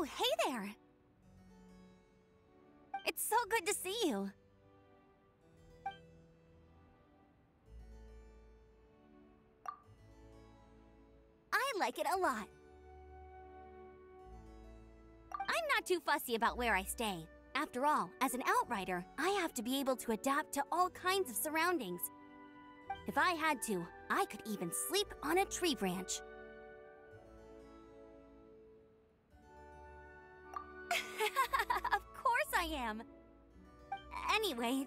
Oh, hey there! It's so good to see you. I like it a lot. I'm not too fussy about where I stay. After all, as an outrider, I have to be able to adapt to all kinds of surroundings. If I had to, I could even sleep on a tree branch. I am. Anyway,